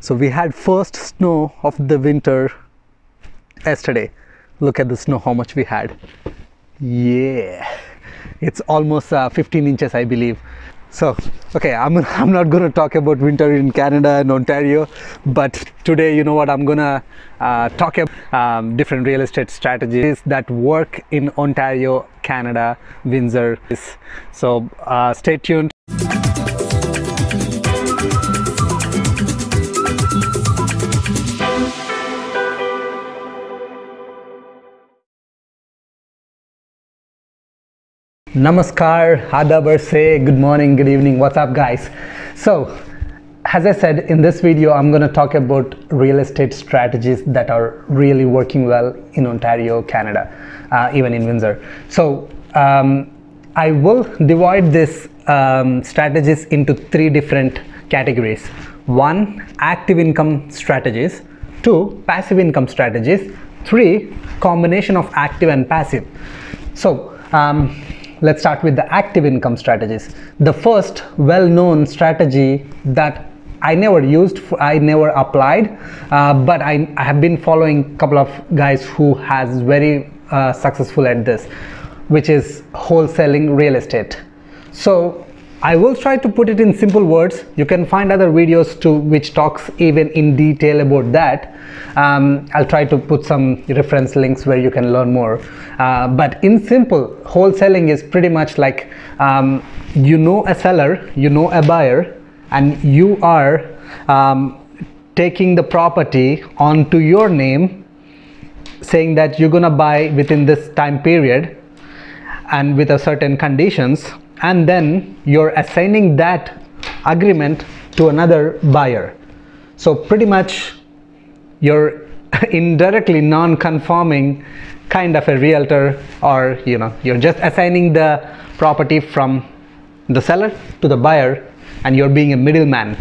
So we had first snow of the winter yesterday. Look at the snow, how much we had. Yeah, it's almost uh, 15 inches, I believe. So, okay, I'm, I'm not going to talk about winter in Canada and Ontario, but today, you know what, I'm going to uh, talk about um, different real estate strategies that work in Ontario, Canada, Windsor. So, uh, stay tuned. Namaskar, Adab say good morning, good evening, what's up guys? So, as I said in this video, I'm going to talk about real estate strategies that are really working well in Ontario, Canada, uh, even in Windsor. So, um, I will divide this um, strategies into three different categories. One, active income strategies. Two, passive income strategies. Three, combination of active and passive. So, um, let's start with the active income strategies. The first well-known strategy that I never used, I never applied, uh, but I, I, have been following a couple of guys who has very uh, successful at this, which is wholesaling real estate. So I will try to put it in simple words. You can find other videos to which talks even in detail about that. Um, I'll try to put some reference links where you can learn more. Uh, but in simple, wholesaling is pretty much like um, you know a seller, you know a buyer, and you are um, taking the property onto your name, saying that you're gonna buy within this time period and with a certain conditions and then you're assigning that agreement to another buyer. So pretty much you're indirectly non-conforming kind of a realtor or you know you're just assigning the property from the seller to the buyer and you're being a middleman.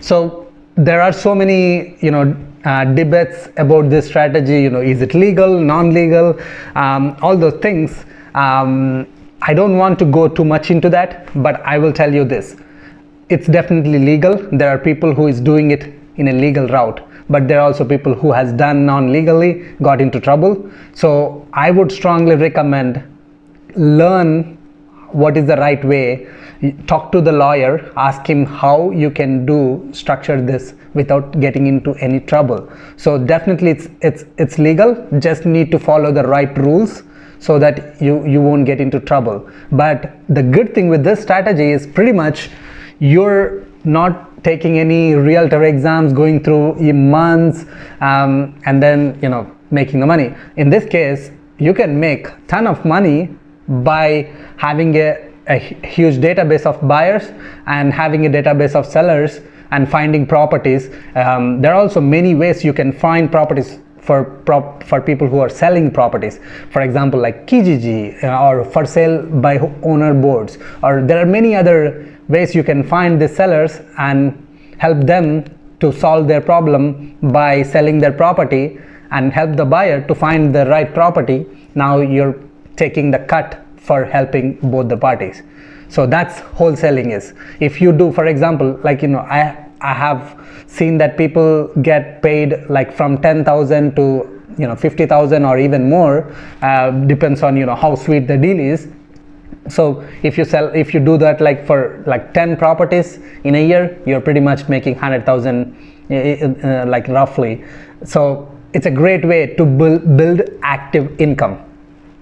So there are so many you know uh, debates about this strategy you know is it legal non-legal um, all those things. Um, I don't want to go too much into that, but I will tell you this. It's definitely legal. There are people who is doing it in a legal route, but there are also people who has done non-legally, got into trouble. So I would strongly recommend learn what is the right way talk to the lawyer ask him how you can do structure this without getting into any trouble so definitely it's it's it's legal just need to follow the right rules so that you you won't get into trouble. But the good thing with this strategy is pretty much you're not taking any realtor exams going through months um, and then you know making the money. In this case you can make a ton of money by having a, a huge database of buyers and having a database of sellers and finding properties. Um, there are also many ways you can find properties for prop for people who are selling properties. For example like kijiji uh, or for sale by owner boards or there are many other ways you can find the sellers and help them to solve their problem by selling their property and help the buyer to find the right property. Now you're taking the cut for helping both the parties. So that's wholesaling is. If you do for example like you know i I have seen that people get paid like from 10,000 to you know 50,000 or even more uh, depends on you know how sweet the deal is. So if you sell if you do that like for like 10 properties in a year you're pretty much making 100,000 uh, like roughly. So it's a great way to build, build active income.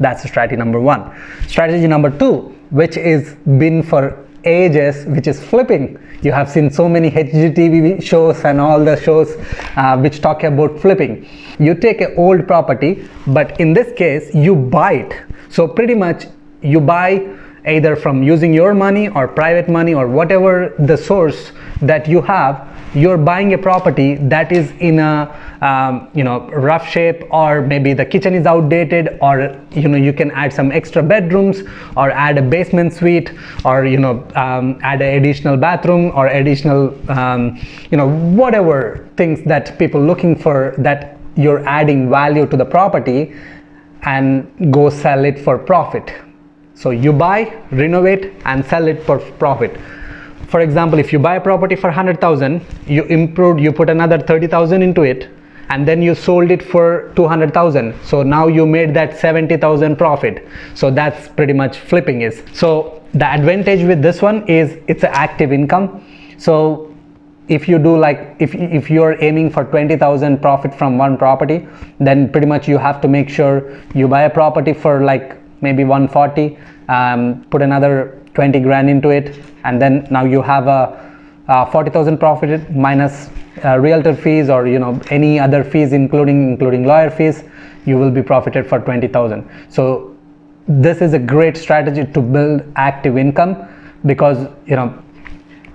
That's strategy number one. Strategy number two which is been for ages which is flipping. You have seen so many HGTV shows and all the shows uh, which talk about flipping. You take an old property but in this case you buy it. So pretty much you buy either from using your money or private money or whatever the source that you have you're buying a property that is in a um, you know rough shape or maybe the kitchen is outdated or you know you can add some extra bedrooms or add a basement suite or you know um, add an additional bathroom or additional um, you know whatever things that people looking for that you're adding value to the property and go sell it for profit. So you buy renovate and sell it for profit for example if you buy a property for 100000 you improved you put another 30000 into it and then you sold it for 200,000 so now you made that 70,000 profit. So that's pretty much flipping is. So the advantage with this one is it's an active income. So if you do like if, if you're aiming for 20,000 profit from one property then pretty much you have to make sure you buy a property for like maybe 140 um, put another 20 grand into it and then now you have a, a 40,000 profit minus uh, realtor fees or you know any other fees including including lawyer fees you will be profited for 20,000 so this is a great strategy to build active income because you know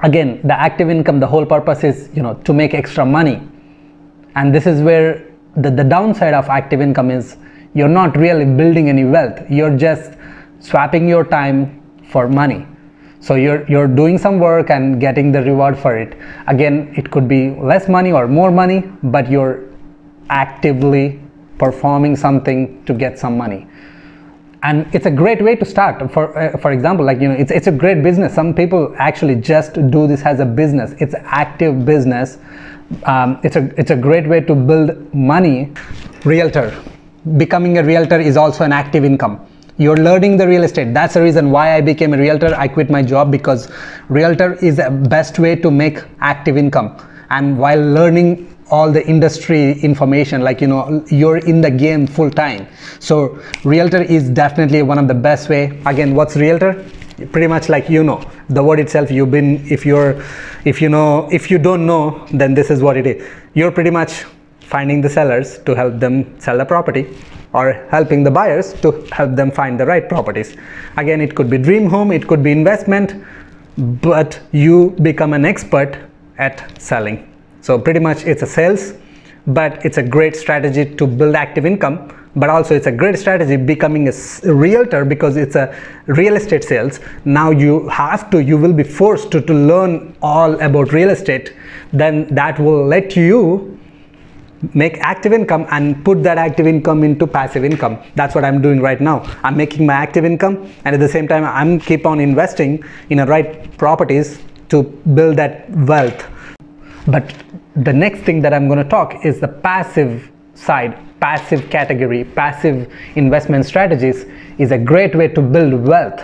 again the active income the whole purpose is you know to make extra money. And this is where the, the downside of active income is you're not really building any wealth. You're just swapping your time for money. So you're you're doing some work and getting the reward for it. Again it could be less money or more money but you're actively performing something to get some money. And it's a great way to start. For uh, for example like you know it's, it's a great business. Some people actually just do this as a business. It's active business. Um, it's a it's a great way to build money. Realtor. Becoming a realtor is also an active income you're learning the real estate. That's the reason why i became a realtor. I quit my job because realtor is the best way to make active income. And while learning all the industry information like you know you're in the game full time. So realtor is definitely one of the best way. Again what's realtor? Pretty much like you know the word itself you've been if you're if you know if you don't know then this is what it is. You're pretty much finding the sellers to help them sell the property or helping the buyers to help them find the right properties again it could be dream home it could be investment but you become an expert at selling so pretty much it's a sales, but it's a great strategy to build active income. But also it's a great strategy becoming a realtor because it's a real estate sales. Now you have to, you will be forced to, to learn all about real estate. Then that will let you make active income and put that active income into passive income. That's what i'm doing right now. I'm making my active income and at the same time i'm keep on investing in the right properties to build that wealth. But the next thing that I'm going to talk is the passive side, passive category, passive investment strategies is a great way to build wealth.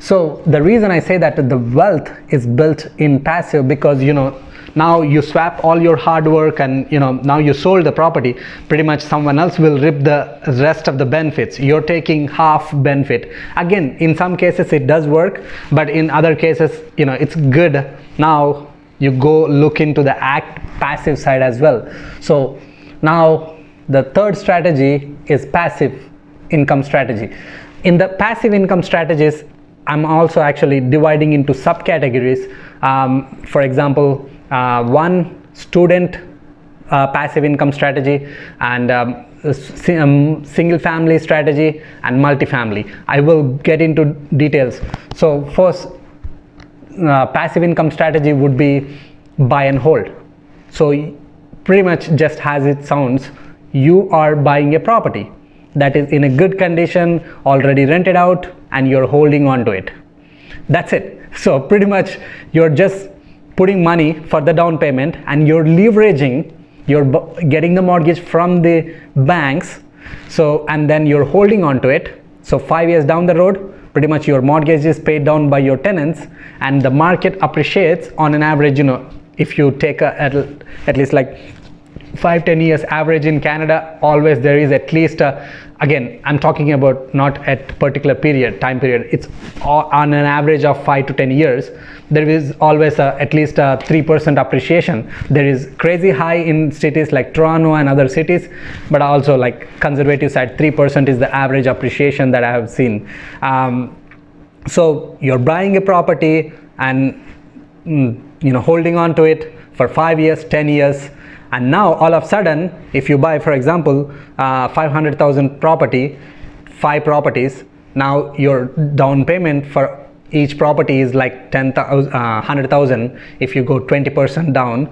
So the reason I say that the wealth is built in passive because you know now you swap all your hard work and you know now you sold the property. Pretty much someone else will rip the rest of the benefits. You're taking half benefit. Again in some cases it does work but in other cases you know it's good. Now you go look into the act passive side as well. So now the third strategy is passive income strategy. In the passive income strategies i'm also actually dividing into subcategories. Um, for example one student uh, passive income strategy and um, um, single family strategy and multifamily i will get into details so first uh, passive income strategy would be buy and hold. So pretty much just as it sounds, you are buying a property that is in a good condition, already rented out, and you're holding on to it. That's it. So pretty much you're just putting money for the down payment and you're leveraging, you're getting the mortgage from the banks. So, and then you're holding on to it. So five years down the road, pretty much your mortgage is paid down by your tenants and the market appreciates on an average you know if you take a, at, at least like five ten years average in canada always there is at least a, again i'm talking about not at particular period time period. It's on an average of 5 to 10 years there is always a, at least a 3% appreciation. There is crazy high in cities like toronto and other cities but also like conservative side 3% is the average appreciation that i have seen. Um, so you're buying a property and mm, you know holding on to it for 5 years 10 years and now all of a sudden if you buy for example uh, 500000 property five properties now your down payment for each property is like 10,000 uh, 100,000 if you go 20% down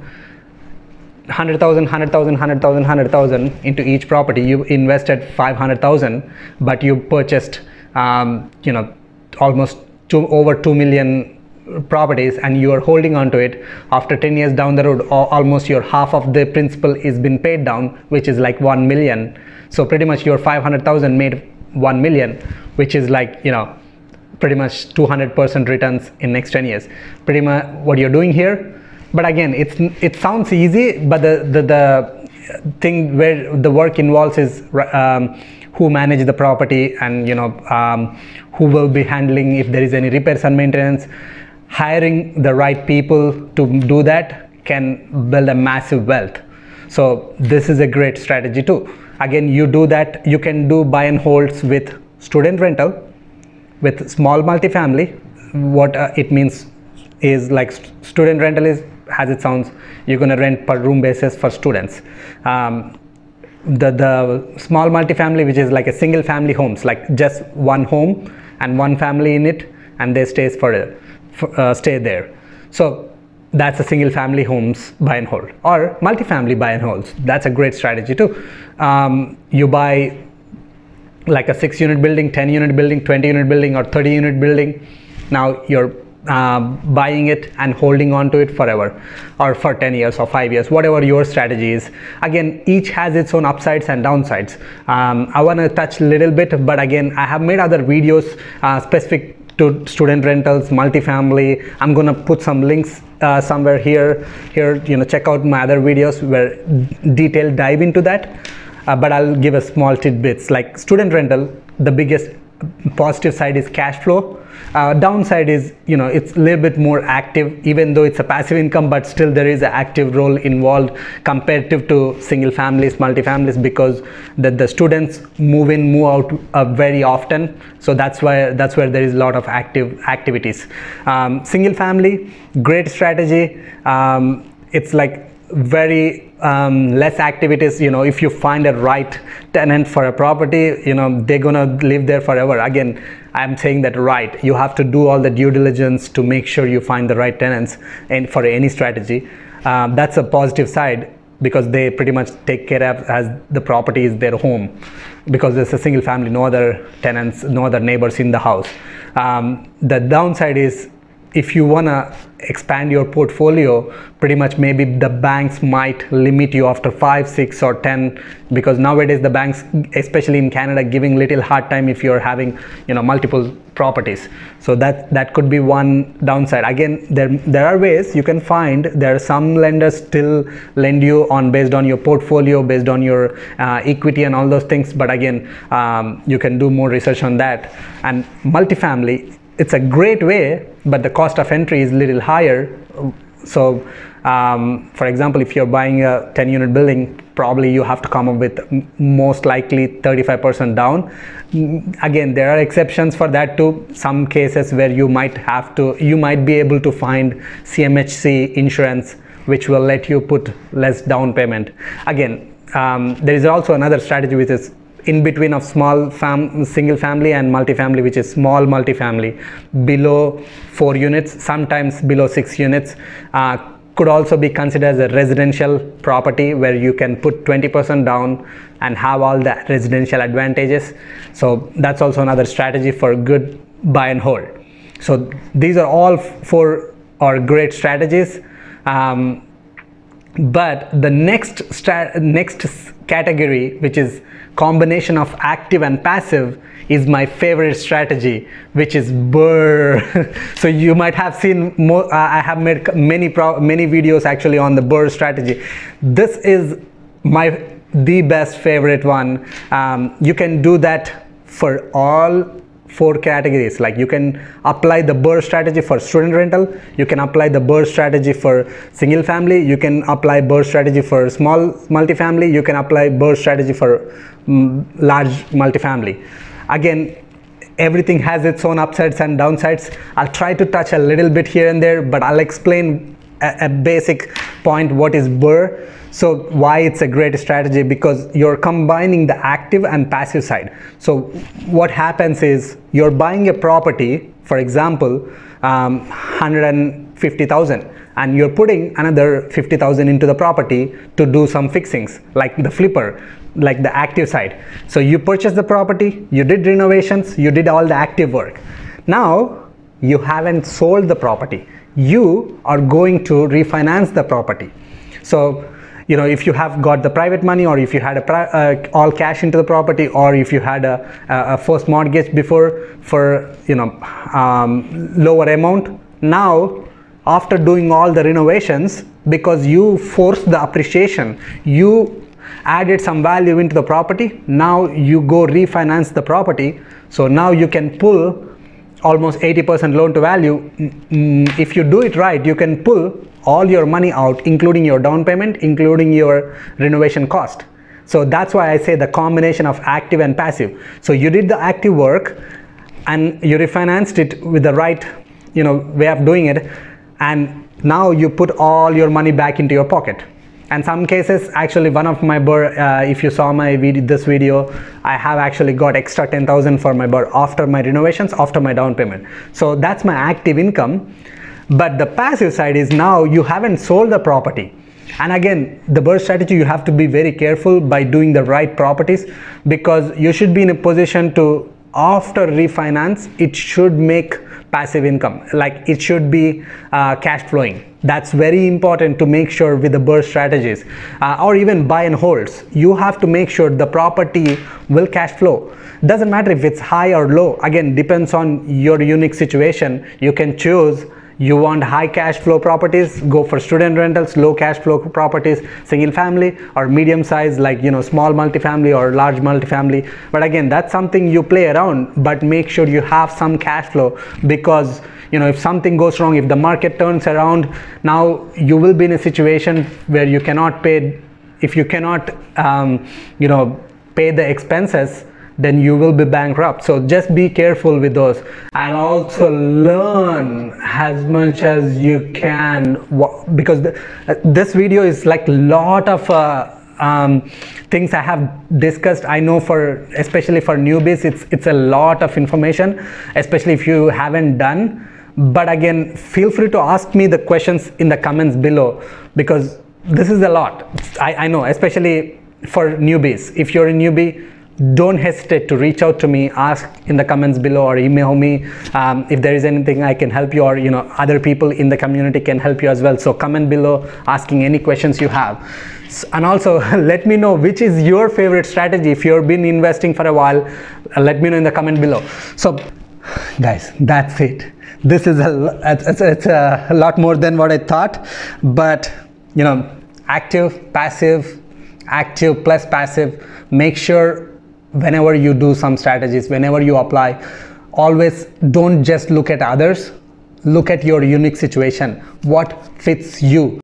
100,000 100,000 100,000 100,000 into each property you invested 500,000 but you purchased um, you know almost two, over 2 million properties and you are holding on to it after 10 years down the road almost your half of the principal is been paid down which is like 1 million. So pretty much your 500000 made 1 million which is like you know pretty much 200% returns in next 10 years. Pretty much what you're doing here but again it's it sounds easy but the the, the thing where the work involves is um, who manage the property and you know um, who will be handling if there is any repairs and maintenance hiring the right people to do that can build a massive wealth. So this is a great strategy too. Again you do that you can do buy and holds with student rental with small multifamily. What uh, it means is like st student rental is as it sounds you're going to rent per room basis for students. Um, the the small multifamily which is like a single family homes like just one home and one family in it and they stays for, for uh, stay there. So that's a single family homes buy and hold or multifamily buy and holds. That's a great strategy too. Um, you buy like a six unit building 10 unit building 20 unit building or 30 unit building. Now you're uh, buying it and holding on to it forever or for 10 years or 5 years whatever your strategy is. Again each has its own upsides and downsides. Um, i want to touch a little bit but again i have made other videos uh, specific to student rentals multifamily. I'm gonna put some links uh, somewhere here. Here you know check out my other videos where detailed dive into that. Uh, but i'll give a small tidbits. Like student rental the biggest positive side is cash flow uh, downside is you know it's a little bit more active even though it's a passive income but still there is an active role involved comparative to single families multifamilies because the, the students move in move out uh, very often. So that's why that's where there is a lot of active activities. Um, single family great strategy. Um, it's like very um, less activities you know if you find a right tenant for a property you know they're gonna live there forever. Again i'm saying that right you have to do all the due diligence to make sure you find the right tenants and for any strategy. Um, that's a positive side because they pretty much take care of as the property is their home because it's a single family no other tenants no other neighbors in the house. Um, the downside is if you want to expand your portfolio pretty much maybe the banks might limit you after 5 6 or 10 because nowadays the banks especially in canada giving little hard time if you're having you know multiple properties. So that that could be one downside. Again there there are ways you can find. There are some lenders still lend you on based on your portfolio based on your uh, equity and all those things. But again um, you can do more research on that. And multifamily it's a great way, but the cost of entry is a little higher. So, um, for example, if you're buying a 10 unit building, probably you have to come up with most likely 35% down. Again, there are exceptions for that too. Some cases where you might have to, you might be able to find CMHC insurance which will let you put less down payment. Again, um, there is also another strategy which is in between of small fam single family and multifamily which is small multifamily below four units sometimes below six units uh, could also be considered as a residential property where you can put 20% down and have all the residential advantages. So that's also another strategy for good buy and hold. So these are all four are great strategies um, but the next next category which is combination of active and passive is my favorite strategy which is BRRRR so you might have seen more i have made many many videos actually on the BRRRR strategy. This is my the best favorite one. Um, you can do that for all four categories. Like you can apply the BRRRR strategy for student rental you can apply the BRRRR strategy for single family you can apply BRRRR strategy for small multifamily you can apply BRRRR strategy for um, large multifamily. Again everything has its own upsides and downsides. I'll try to touch a little bit here and there but i'll explain a, a basic point what is BRRRR so why it's a great strategy? Because you're combining the active and passive side. So what happens is you're buying a property for example um, 150000 and you're putting another 50000 into the property to do some fixings like the flipper like the active side. So you purchased the property you did renovations you did all the active work. Now you haven't sold the property you are going to refinance the property. So you know if you have got the private money or if you had a uh, all cash into the property or if you had a, a first mortgage before for you know um, lower amount now after doing all the renovations because you forced the appreciation you added some value into the property now you go refinance the property. So now you can pull almost 80% loan to value if you do it right you can pull all your money out including your down payment including your renovation cost. So that's why i say the combination of active and passive. So you did the active work and you refinanced it with the right you know way of doing it and now you put all your money back into your pocket and some cases actually one of my BRRRR uh, if you saw my video this video I have actually got extra 10,000 for my BRRRR after my renovations after my down payment. So that's my active income. But the passive side is now you haven't sold the property. And again the BRRRR strategy you have to be very careful by doing the right properties because you should be in a position to after refinance it should make passive income. Like it should be uh, cash flowing. That's very important to make sure with the BRRRR strategies uh, or even buy and holds. You have to make sure the property will cash flow. Doesn't matter if it's high or low. Again depends on your unique situation. You can choose you want high cash flow properties? Go for student rentals low cash flow properties single family or medium size like you know small multifamily or large multifamily. But again that's something you play around but make sure you have some cash flow because you know if something goes wrong if the market turns around now you will be in a situation where you cannot pay if you cannot um, you know pay the expenses then you will be bankrupt so just be careful with those and also learn as much as you can because uh, this video is like a lot of uh, um, things I have discussed. I know for especially for newbies, it's it's a lot of information, especially if you haven't done. But again, feel free to ask me the questions in the comments below because this is a lot. I, I know, especially for newbies. If you're a newbie, don't hesitate to reach out to me ask in the comments below or email me. Um, if there is anything i can help you or you know other people in the community can help you as well. So comment below asking any questions you have. And also let me know which is your favorite strategy. If you've been investing for a while uh, let me know in the comment below. So guys that's it. This is a it's, it's a lot more than what i thought but you know active passive active plus passive make sure whenever you do some strategies whenever you apply always don't just look at others look at your unique situation. What fits you